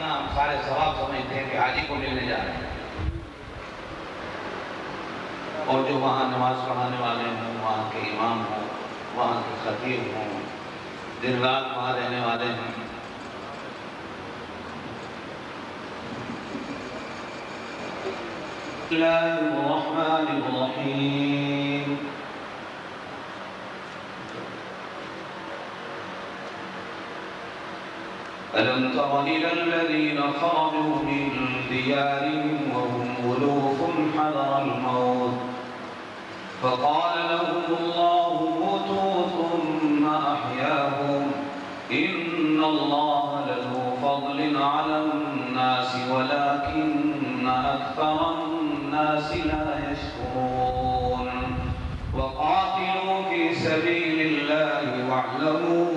ہم سارے ثواب سمجھتے ہیں کہ حاجی کو ملنے جا رہے ہیں۔ اور جو وہاں نماز پڑھانے والے ہوں، وہاں کے امام ہوں، وہاں کے خطیب ہوں، دن رات وہاں رہنے والے ہیں۔ الرحمن الرحيم ألم تر إلى الذين خرجوا من ديارهم وهم ألوف حذر الموت؟ فقال لهم الله موتوا ثم أحياهم. إن الله له فضل على الناس ولكن أكثر الناس لا يشكرون. وقاتلوا في سبيل الله واعلموا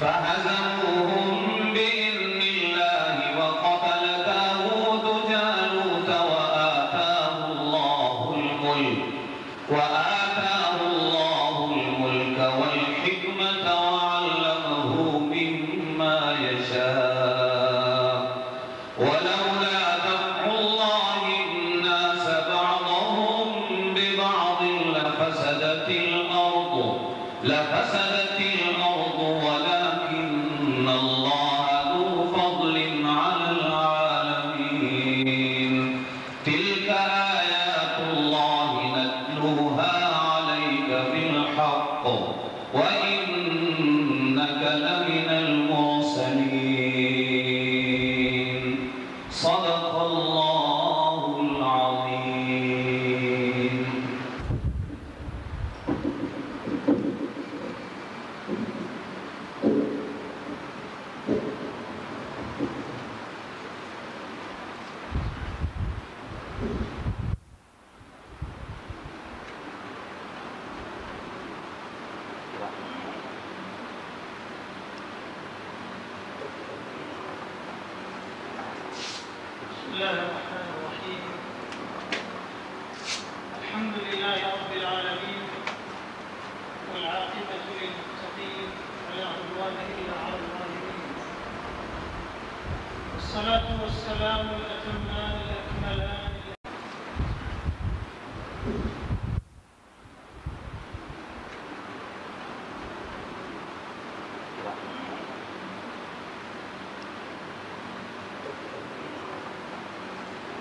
فهزموهم والصلاة والسلام الأتمان الأكملان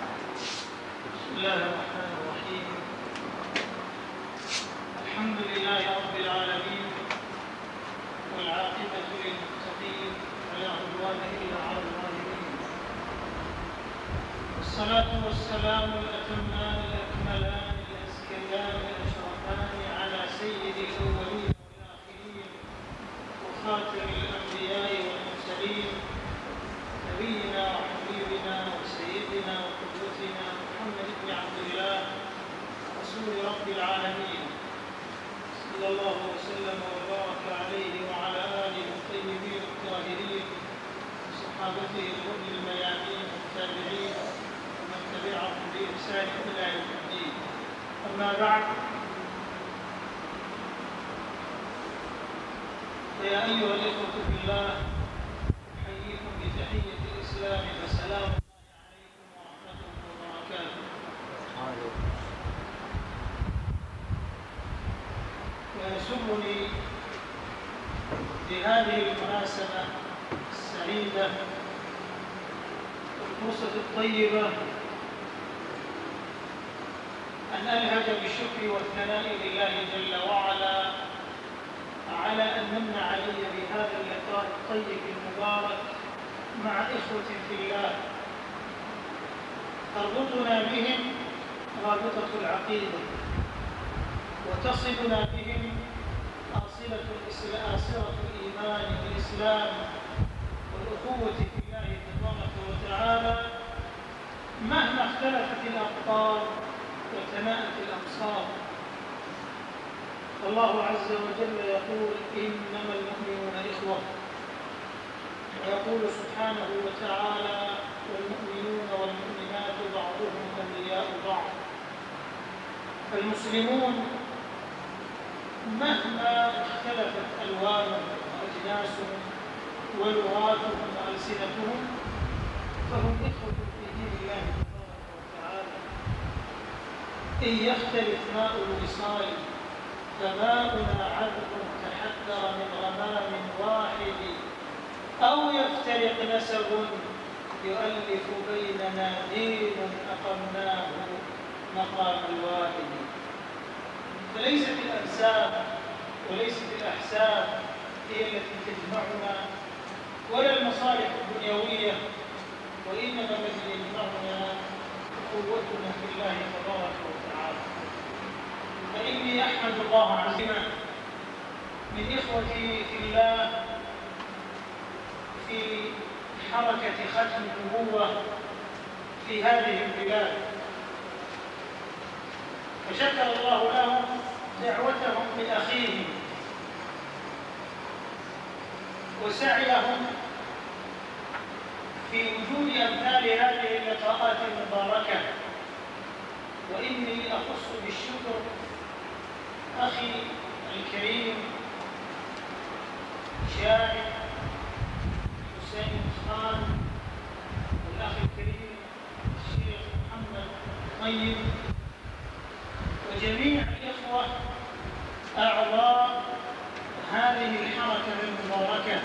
بسم الله الرحمن الرحيم الحمد لله رب العالمين والعاقبة للمتقين ولا عدوان إلا على الظالمين والصلاة والسلام الأتمان الأكملان الأزكيان الأشرفان على سيد الأولين والآخرين وخاتم الأنبياء والمرسلين نبينا وحبيبنا وسيدنا وقدوتنا محمد بن عبد الله رسول رب العالمين. صلى الله وسلم وبارك عليه وعلى آله الطيبين الطاهرين وصحابته الغر الميامين والتابعين ومن تبعهم بإحسان إلى يوم الدين. أما بعد فيا أيها الإخوة في الله أحييكم بتحية الإسلام فسلام الله عليكم ورحمته وبركاته. ويسرني بهذه المناسبة السعيدة والفرصة الطيبة أن ألهج بالشكر والثناء لله جل وعلا على أن من علي بهذا اللقاء الطيب المبارك مع إخوة في الله. تربطنا بهم رابطة العقيدة وتصلنا بهم آصلة آصلة الإيمان والإسلام والأخوة في الله تبارك وتعالى. مهما اختلفت الأقطار وتناءت الأمصار الله عز وجل يقول إنما المؤمنون إخوة. ويقول سبحانه وتعالى والمؤمنون والمؤمنات بعضهم أولياء بعض. فالمسلمون مهما اختلفت ألوانهم وأجناسهم ولغاتهم وألسنتهم فهم إخوة في دين الله تبارك وتعالى. إن يختلف ماء الوصال فماؤنا عذب تحذر من غمام واحد أو يفترق نسب يؤلف بيننا دين أقمناه مقام الواحد. فليست الأنساب وليست الأحساب هي التي تجمعنا ولا المصالح الدنيوية وإنما الذي يجمعنا قوتنا في الله تبارك وتعالى. فإني أحمد الله عزيما من إخوتي في الله في حركة ختم النبوة في هذه البلاد. فشكر الله لهم دعوتهم لأخيهم وسعيهم في وجود أمثال هذه اللقاءات المباركة. وإني أخص بالشكر أخي الكريم شاهد حسين خان والأخ الكريم الشيخ محمد طيب وجميع الإخوة أعضاء هذه الحركة المباركة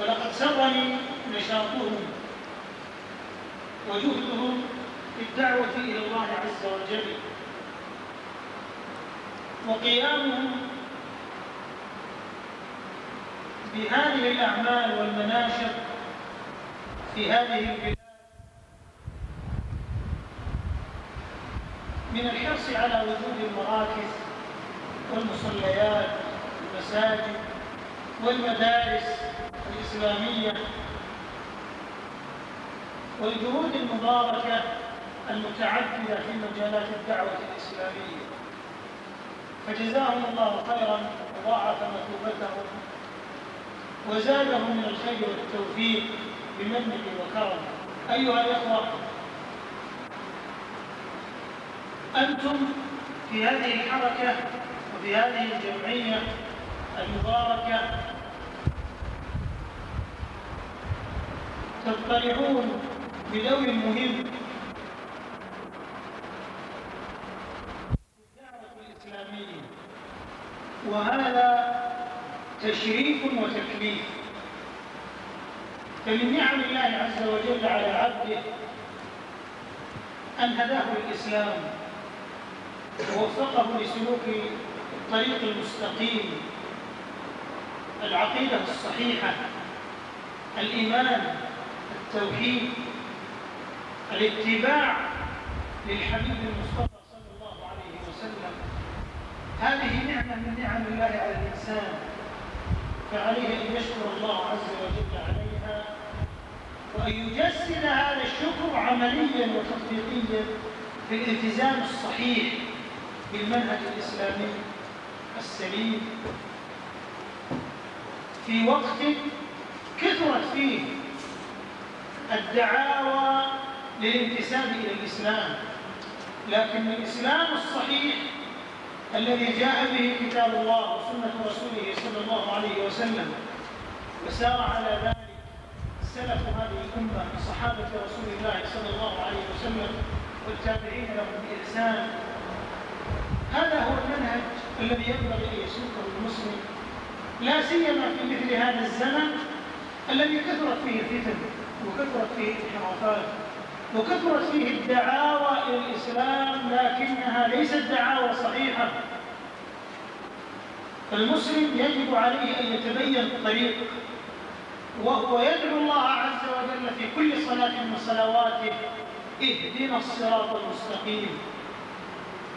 ولقد سرني نشاطهم وجهدهم في الدعوة إلى الله عز وجل وقيامهم بهذه الأعمال والمناشر في هذه البلاد من الحرص على وجود المراكز والمصليات والمساجد والمدارس الإسلامية والجهود المباركة المتعددة في مجالات الدعوة الإسلامية. فجزاهم الله خيرا وضاعف مثوبتهم وزادهم من الخير والتوفيق. بمنه وكرمه أيها الإخوة أنتم في هذه الحركة وفي هذه الجمعية المباركة تطلعون بدور مهم. الإسلامية. وهذا تشريف وتكليف. فمن نعم الله عز وجل على عبده أن هداه الإسلام ووفقه لسلوك الطريق المستقيم العقيدة الصحيحة الإيمان التوحيد الاتباع للحبيب المصطفى صلى الله عليه وسلم. هذه نعمة من نعم الله على الإنسان فعليه أن يشكر الله عز وجل عليها. وأن يجسد هذا الشكر عمليا وتطبيقيا في الالتزام الصحيح بالمنهج الإسلامي السليم. في وقت كثرت فيه الدعاوى للانتساب إلى الإسلام لكن الإسلام الصحيح الذي جاء به كتاب الله وسنة رسوله صلى الله عليه وسلم وسار على ذلك سلف هذه الأمة من صحابة رسول الله صلى الله عليه وسلم والتابعين لهم بإحسان. هذا هو المنهج الذي ينبغي أن يسلكه المسلم. لا سيما في مثل هذا الزمن الذي كثرت فيه الفتن وكثرت فيه الانحرافات وكثرت فيه الدعاوى إلى الإسلام لكنها ليست دعاوى صحيحة. فالمسلم يجب عليه أن يتبين الطريق وهو يدعو الله عز وجل في كل صلاة من صلواته اهدنا الصراط المستقيم.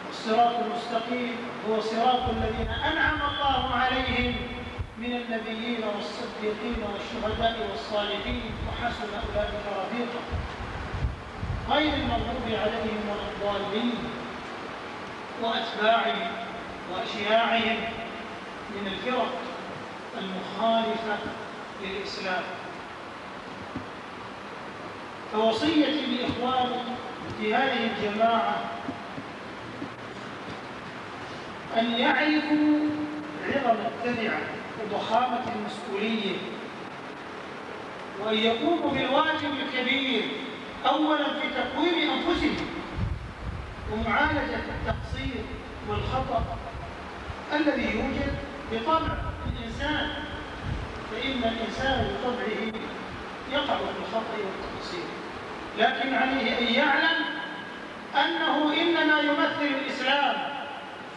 الصراط المستقيم هو صراط الذين أنعم الله عليهم من النبيين والصديقين والشهداء والصالحين وحسن أولئك رفيقا. غير المغضوب عليهم ولا الضالين. وأتباعهم وأشياعهم من الفرق المخالفة للإسلام. فوصيتي لإخواني في هذه الجماعة أن يعرفوا عظم التبعة وضخامة المسؤولية وأن يقوموا بالواجب الكبير أولا في تقويم أنفسهم ومعالجة التقصير والخطأ الذي يوجد بطبع الإنسان. فإن الإنسان بطبعه يقع في الخطأ والتقصير لكن عليه أن يعلم أنه إنما يمثل الإسلام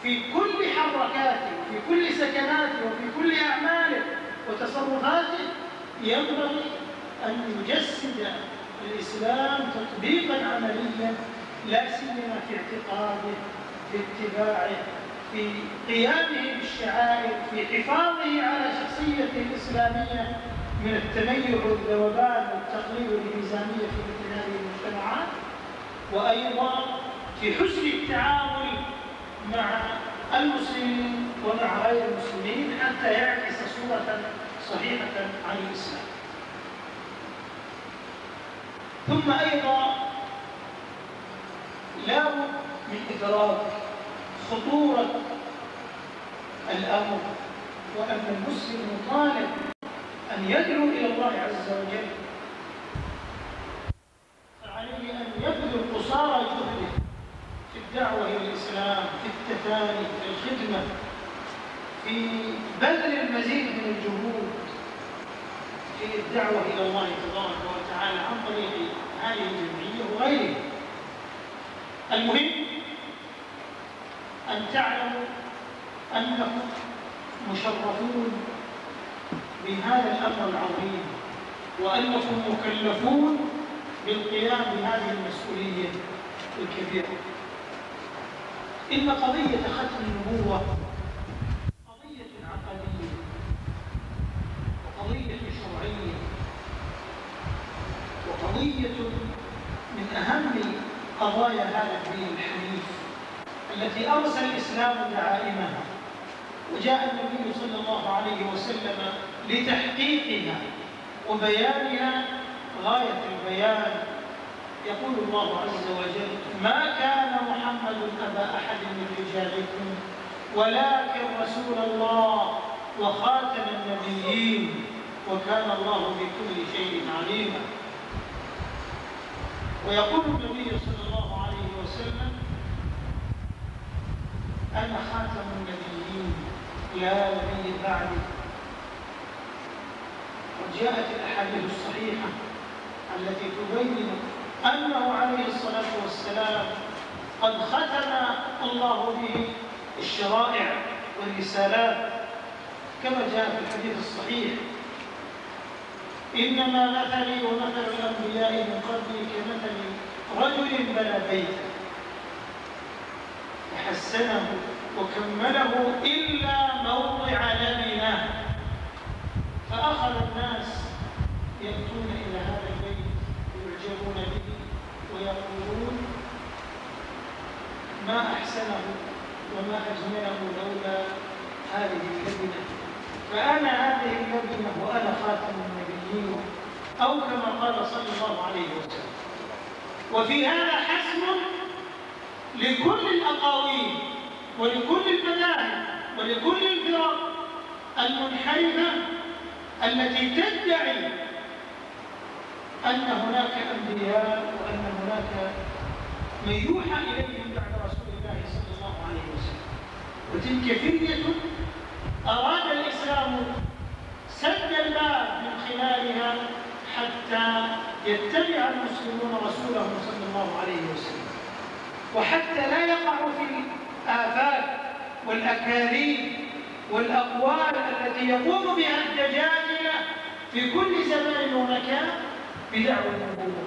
في كل حركاته في كل سكناته وفي كل أعماله وتصرفاته ينبغي أن يجسد الإسلام تطبيقا عمليا لا سيما في اعتقاده في اتباعه. في قيامه بالشعائر في حفاظه على شخصيته الإسلامية من التميع والذوبان والتقليد والميزانية في مثل هذه المجتمعات وأيضا في حسن التعامل مع المسلمين ومع غير المسلمين حتى يعكس صورة صحيحة عن الإسلام. ثم أيضا لا من إدراك خطورة الأمر وأن المسلم مطالب أن يدعو إلى الله عز وجل. فعليه أن يبذل قصارى جهده في الدعوة إلى الإسلام في التفاني في الخدمة في بذل المزيد من الجهود في الدعوة إلى الله تبارك وتعالى عن طريق هذه الجمعية وغيرها. المهم أن تعلموا أنكم مشرفون بهذا الأمر العظيم وأنكم مكلفون بالقيام بهذه المسؤولية الكبيرة. إن قضية ختم النبوة قضية عقدية وقضية شرعية وقضية من أهم قضايا هذا الدين الحنيف التي أرسل الإسلام دعائمها وجاء النبي صلى الله عليه وسلم لتحقيقها وبيانها غاية البيان. يقول الله عز وجل ما كان محمد أبا أحد من رجالكم ولكن رسول الله وخاتم النبيين وكان الله بكل شيء عليما. ويقول النبي صلى الله عليه وسلم أنا خاتم النبيين لا نبي بعدي وجاءت الأحاديث الصحيحة التي تبين أنه عليه الصلاة والسلام قد ختم الله به الشرائع والرسالات. كما جاء في الحديث الصحيح إنما مثلي ومثل الأنبياء من قبلي كمثل رجل بنى بيتا وحسنه وكمله إلا موضع لبنه فأخذ الناس يأتون إلى هذا البيت ويعجبون به ويقولون ما أحسنه وما أجمله لولا هذه اللبنة فأنا هذه اللبنة وأنا خاتم النبيين أو كما قال صلى الله عليه وسلم. وفي هذا حسم ولكل المذاهب ولكل الفرق المنحرفة التي تدعي أن هناك أنبياء وأن هناك من يوحى إليهم بعد رسول الله صلى الله عليه وسلم. وتلك فرية أراد الإسلام سد الباب من خلالها حتى يتبع المسلمون رسوله صلى الله عليه وسلم. وحتى لا يقعوا في الآفات والأكاذيب والأقوال التي يقوم بها الدجاجلة في كل زمان ومكان بدعوى النبوة.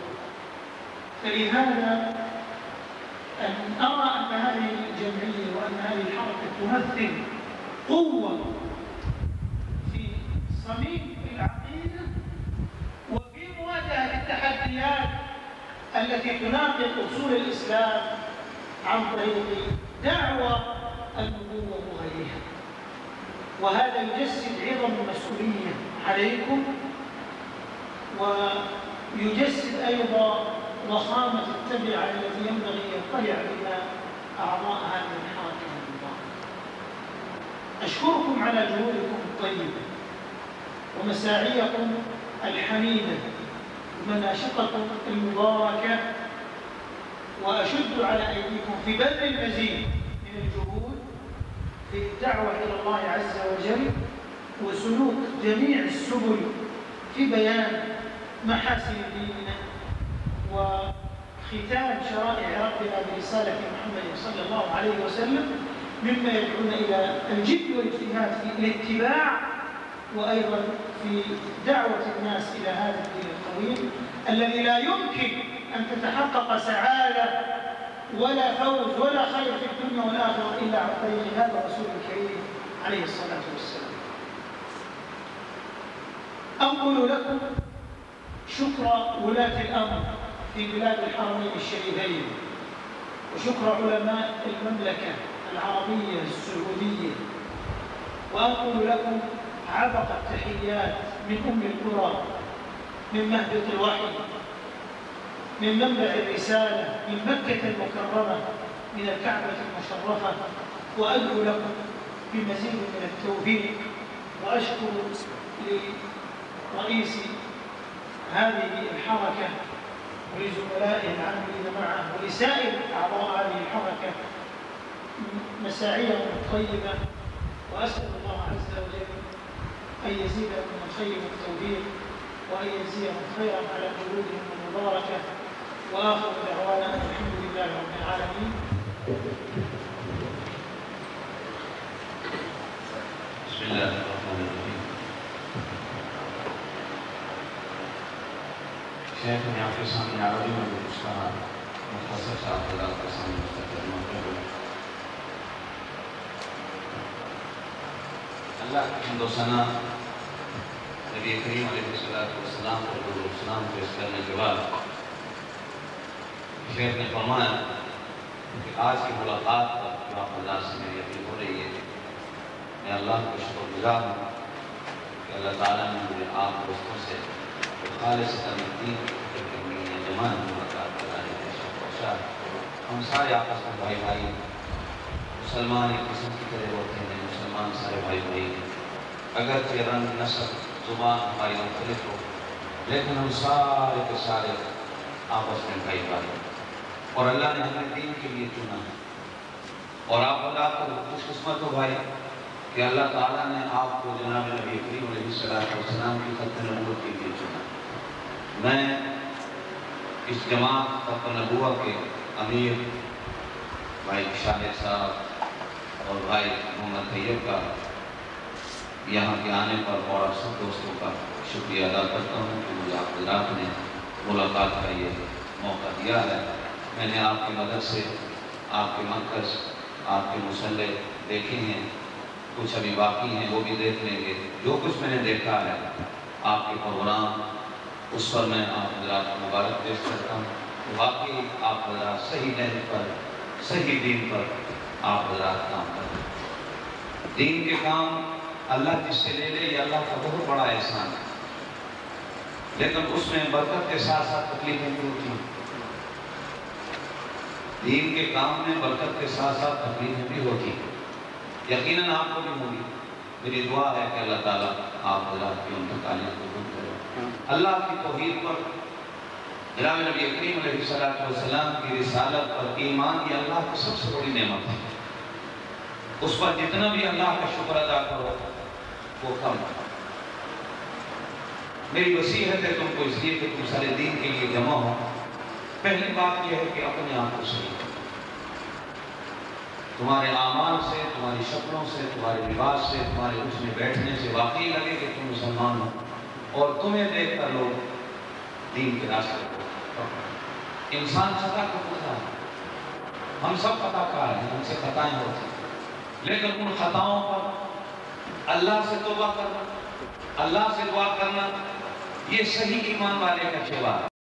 فلهذا أن أرى أن هذه الجمعية وأن هذه الحركة تمثل قوة في صميم العقيدة وفي مواجهة التحديات التي تناقض أصول الإسلام عن طريق دعوة النبوة وغيرها وهذا يجسد عظم المسؤولية عليكم ويجسد أيضا ضخامة التبعة التي ينبغي يطلع بها أعضاء هذه الحركة أشكركم على جهودكم الطيبة ومساعيكم الحميدة ومناشطكم المباركة وأشد على أيديكم في بذل المزيد من الجهود في الدعوة إلى الله عز وجل وسلوك جميع السبل في بيان محاسن ديننا وختام شرائع ربنا برسالة محمد صلى الله عليه وسلم مما يدعون إلى الجد والاجتهاد في الاتباع وأيضا في دعوة الناس إلى هذا الدين القويم الذي لا يمكن أن تتحقق سعادة ولا فوز ولا خير في الدنيا والآخرة إلا عن طريق هذا الرسول الكريم عليه الصلاة والسلام. أنقل لكم شكر ولاة الأمر في بلاد الحرمين الشريفين وشكر علماء المملكة العربية السعودية وأقول لكم عبق التحيات من أم القرى من مهبط الوحي من منبع الرسالة من مكة المكرمة من الكعبة المشرفة وأدعو لكم بمزيد من التوفيق وأشكر لرئيس هذه الحركة ولزملائه العاملين معه ولسائر أعضاء هذه الحركة مساعيهم الطيبة وأسأل الله عز وجل أن يزيدهم الخير والتوفيق وأن يجزيهم خيرا على جهودهم المباركة. وآخر دعوانا الحمد لله رب العالمين. بسم الله الرحمن الرحيم. شيخ نے آپ کے سامنے عربی میں بھی کچھ کہا مختصر سے آپ حضرات کے سامنے مستقل موقع اللہ حمد و ثنا نبی کریم علیہ الصلوۃ والسلام کو درود و سلام پیش کرنے کے بعد شیخ نے فرمایا کہ آج کی ملاقات پر جو آپ حضرات سے میری اپیل ہو رہی ہے، میں اللہ کو شکر گزار ہوں کہ اللہ تعالیٰ نے مجھے آپ دوستوں سے خالص دین جمان ملاقات کرانے کا شرف بخشا ہم سارے آپس میں بھائی بھائی، مسلمان ایک جسم کی طرح ہوتے ہیں، مسلمان سارے بھائی بھائی ہیں۔ اگرچہ رنگ نسل زبان ہماری مختلف ہو، لیکن ہم سارے کے سارے آپس میں بھائی بھائی ہیں۔ اور اللہ نے ہمیں دین کے لیے چنا ہے۔ اور آپ اللہ کو خوش قسمت ہو بھائی کہ اللہ تعالیٰ نے آپ کو جناب نبی کریم علیہ السلام کی ختم نبوت کے لیے چنا میں اس جماعت ختم نبوہ کے امیر بھائی شاہد صاحب اور بھائی محمد طیب کا یہاں کے آنے پر اور سب دوستوں کا شکریہ ادا کرتا ہوں کہ مجھے آپ حضرات نے ملاقات کا یہ موقع دیا ہے۔ میں نے آپ کی مدد سے آپ کے مرکز، آپ کے مسلح دیکھے ہیں، کچھ ابھی باقی ہیں، وہ بھی دیکھ لیں گے۔ جو کچھ میں نے دیکھا ہے، آپ کے پروگرام، اس پر میں آپ حضرات کو مبارک پیش کرتا ہوں۔ واقعی آپ حضرات صحیح نہج پر، صحیح دین پر آپ حضرات کام کریں دین کے کام اللہ جس سے لے لے، یہ اللہ کا بہت بڑا احسان ہے۔ لیکن اس میں برکت کے ساتھ ساتھ تکلیفیں بھی ہوتی ہیں۔ دین کے کام میں برکت کے ساتھ ساتھ تکلیفیں بھی ہوتی ہیں یقیناً آپ کو بھی ہوگی۔ میری دعا ہے کہ اللہ تعالیٰ آپ حضرات کی ان تکالیف کو دور کرے۔ اللہ کی توحید پر جناب نبی کریم علیہ السلام کی رسالت پر ایمان یہ اللہ کی سب سے بڑی نعمت ہے۔ اس پر جتنا بھی اللہ کا شکر ادا کرو وہ کم۔ میری وصیت ہے تم کو اس لیے کہ تم سارے دین کے لیے جمع ہو۔ پہلی بات یہ ہے کہ اپنے آپ کو صحیح کرو تمہارے اعمال سے، تمہاری شکلوں سے، تمہارے لباس سے، تمہارے اٹھنے بیٹھنے سے واقعی لگے کہ تم مسلمان ہو۔ اور تمہیں دیکھ کر لوگ دین کے راستے کو انسان خطا کا پتلا ہے۔ ہم سب خطا کار ہیں، ہم سے خطائیں ہوتی ہیں۔ لیکن ان خطاؤں پر اللہ سے توبہ کرنا، اللہ سے دعا کرنا، یہ صحیح ایمان والے کا شیوا ہے۔